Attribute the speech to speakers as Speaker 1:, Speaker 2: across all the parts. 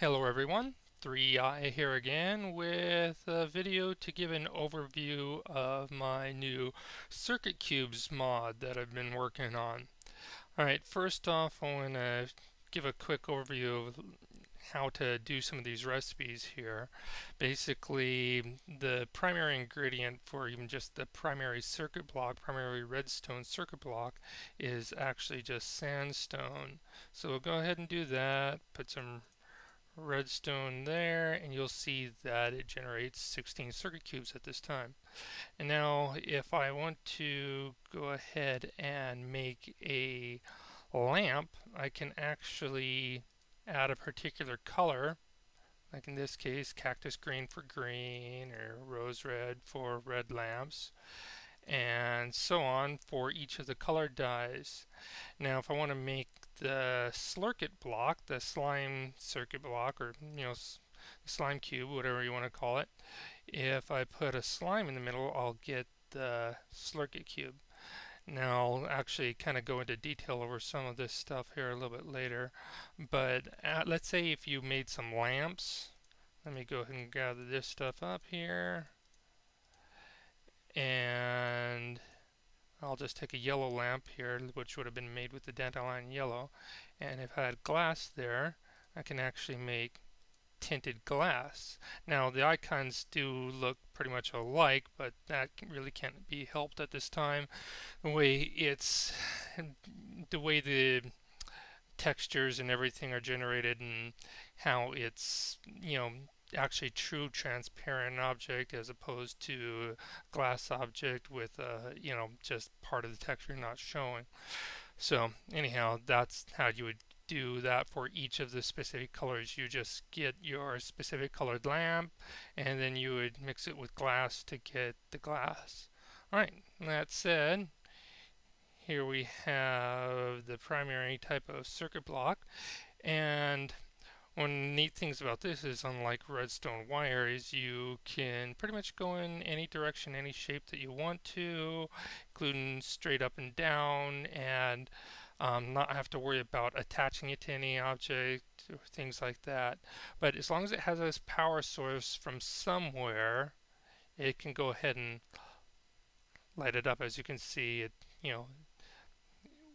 Speaker 1: Hello everyone, 3i here again with a video to give an overview of my new Circuit Cubes mod that I've been working on. Alright, first off I want to give a quick overview of how to do some of these recipes here. Basically, the primary ingredient for even just the primary circuit block, primary redstone circuit block, is actually just sandstone. So we'll go ahead and do that, put some redstone there and you'll see that it generates 16 circuit cubes at this time. And now if I want to go ahead and make a lamp I can actually add a particular color like in this case cactus green for green or rose red for red lamps and so on for each of the color dyes. Now if I want to make the slircuit block, the slime circuit block, or you know, slime cube, whatever you want to call it, if I put a slime in the middle, I'll get the slircuit cube. Now I'll actually kind of go into detail over some of this stuff here a little bit later, but at, let's say if you made some lamps, let me go ahead and gather this stuff up here, and I'll just take a yellow lamp here, which would have been made with the dandelion yellow, and if I had glass there, I can actually make tinted glass. Now the icons do look pretty much alike, but that really can't be helped at this time. The way it's, the way the textures and everything are generated and how it's, you know, actually true transparent object as opposed to glass object with uh, you know just part of the texture not showing. So anyhow that's how you would do that for each of the specific colors. You just get your specific colored lamp and then you would mix it with glass to get the glass. Alright that said here we have the primary type of circuit block and one of the neat things about this is unlike redstone wire is you can pretty much go in any direction, any shape that you want to, including straight up and down and um, not have to worry about attaching it to any object or things like that. But as long as it has this power source from somewhere, it can go ahead and light it up. As you can see, it you know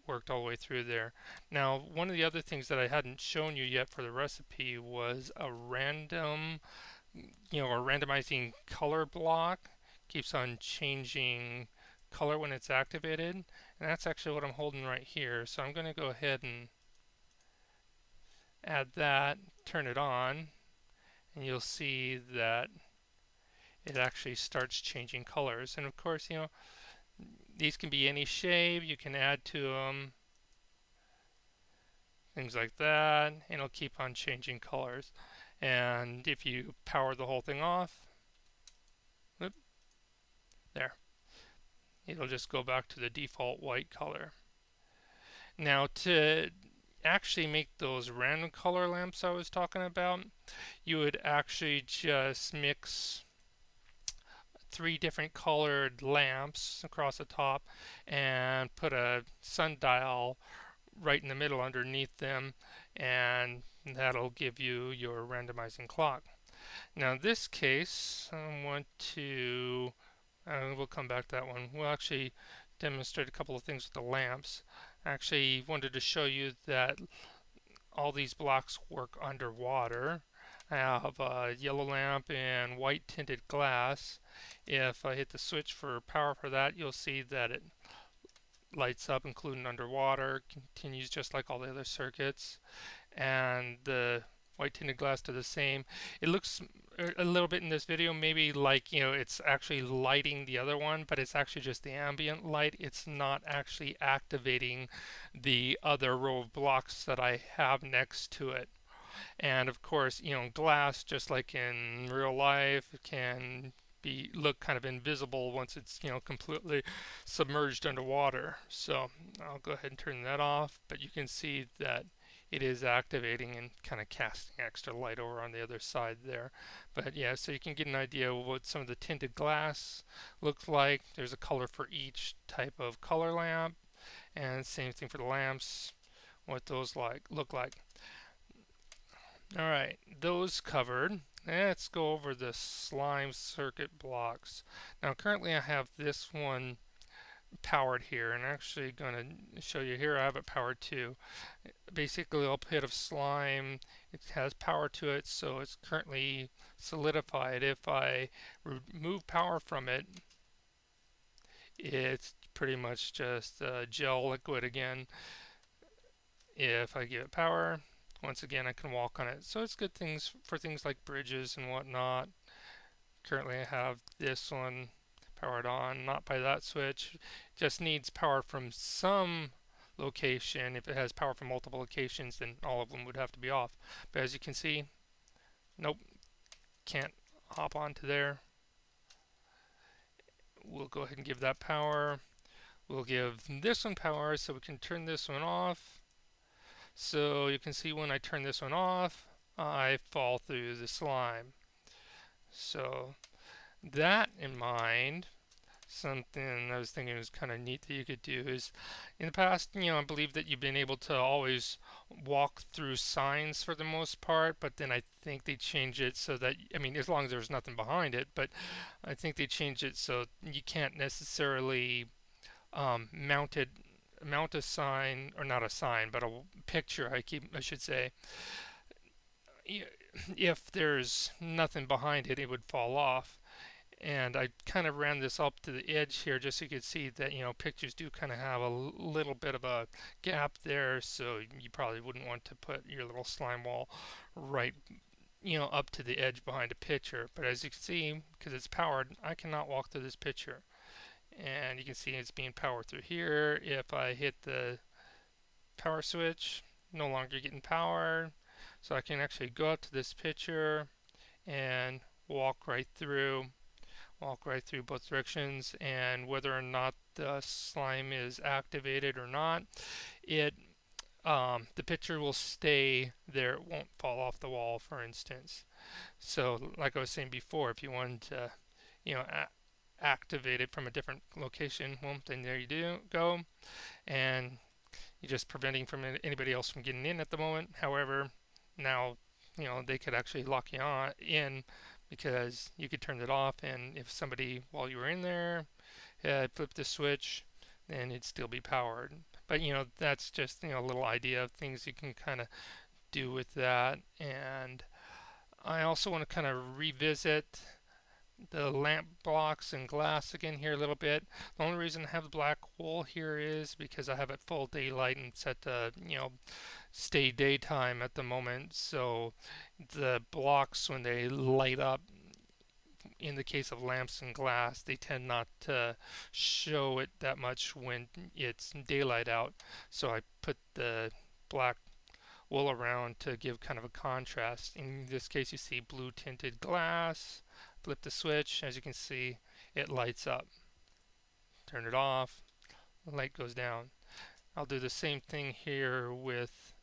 Speaker 1: worked all the way through there. Now, one of the other things that I hadn't shown you yet for the recipe was a random, you know, a randomizing color block. Keeps on changing color when it's activated. And that's actually what I'm holding right here. So I'm going to go ahead and add that, turn it on, and you'll see that it actually starts changing colors. And of course, you know, these can be any shape. You can add to them things like that and it'll keep on changing colors. And if you power the whole thing off whoop, there. It'll just go back to the default white color. Now to actually make those random color lamps I was talking about you would actually just mix three different colored lamps across the top and put a sundial right in the middle underneath them and that'll give you your randomizing clock. Now in this case I want to uh, we'll come back to that one. We'll actually demonstrate a couple of things with the lamps. I actually wanted to show you that all these blocks work underwater. I have a yellow lamp and white tinted glass. If I hit the switch for power for that, you'll see that it lights up, including underwater, continues just like all the other circuits, and the white tinted glass do the same. It looks a little bit in this video maybe like you know it's actually lighting the other one but it's actually just the ambient light. It's not actually activating the other row of blocks that I have next to it and of course you know glass just like in real life can be look kind of invisible once it's you know completely submerged underwater. So I'll go ahead and turn that off, but you can see that it is activating and kind of casting extra light over on the other side there. But yeah, so you can get an idea of what some of the tinted glass looks like. There's a color for each type of color lamp, and same thing for the lamps, what those like look like. All right, those covered. Let's go over the slime circuit blocks. Now currently I have this one powered here and I'm actually going to show you here I have it powered too. Basically a pit of slime, it has power to it so it's currently solidified. If I remove power from it, it's pretty much just uh, gel liquid again. If I give it power, once again, I can walk on it. So it's good things for things like bridges and whatnot. Currently I have this one powered on, not by that switch. just needs power from some location. If it has power from multiple locations, then all of them would have to be off. But as you can see, nope, can't hop onto there. We'll go ahead and give that power. We'll give this one power so we can turn this one off. So you can see when I turn this one off, I fall through the slime. So that in mind, something I was thinking was kind of neat that you could do is in the past, you know, I believe that you've been able to always walk through signs for the most part, but then I think they change it so that, I mean, as long as there's nothing behind it, but I think they change it so you can't necessarily um, mount it mount a sign or not a sign but a picture I keep I should say. If there's nothing behind it it would fall off. And I kind of ran this up to the edge here just so you could see that you know pictures do kind of have a little bit of a gap there so you probably wouldn't want to put your little slime wall right you know up to the edge behind a picture. But as you can see because it's powered I cannot walk through this picture and you can see it's being powered through here. If I hit the power switch, no longer getting power. So I can actually go up to this picture and walk right through, walk right through both directions and whether or not the slime is activated or not, it um, the picture will stay there. It won't fall off the wall, for instance. So like I was saying before, if you wanted to, you know, activate it from a different location, well, then there you do go. And you're just preventing from anybody else from getting in at the moment. However, now, you know, they could actually lock you on in because you could turn it off and if somebody, while you were in there, had flipped the switch, then it'd still be powered. But, you know, that's just, you know, a little idea of things you can kind of do with that. And I also want to kind of revisit the lamp blocks and glass again here a little bit. The only reason I have the black wool here is because I have it full daylight and set to, you know, stay daytime at the moment. So the blocks, when they light up, in the case of lamps and glass, they tend not to show it that much when it's daylight out. So I put the black wool around to give kind of a contrast. In this case, you see blue tinted glass flip the switch, as you can see, it lights up. Turn it off, the light goes down. I'll do the same thing here with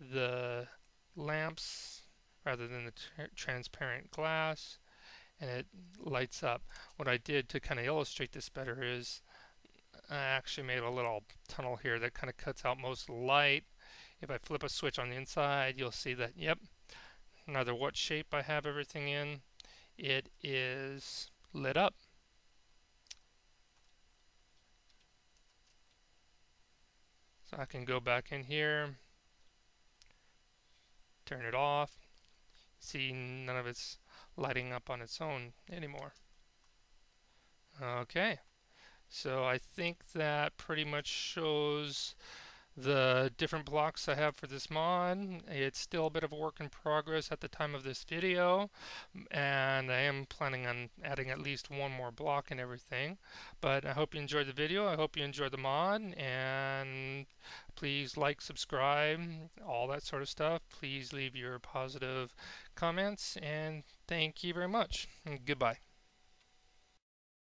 Speaker 1: the lamps rather than the tra transparent glass and it lights up. What I did to kind of illustrate this better is I actually made a little tunnel here that kind of cuts out most light. If I flip a switch on the inside, you'll see that, yep, no matter what shape I have everything in, it is lit up. So I can go back in here, turn it off, see none of it's lighting up on its own anymore. Okay, so I think that pretty much shows the different blocks I have for this mod. It's still a bit of a work in progress at the time of this video and I am planning on adding at least one more block and everything. But I hope you enjoyed the video I hope you enjoyed the mod and please like subscribe all that sort of stuff. Please leave your positive comments and thank you very much. Goodbye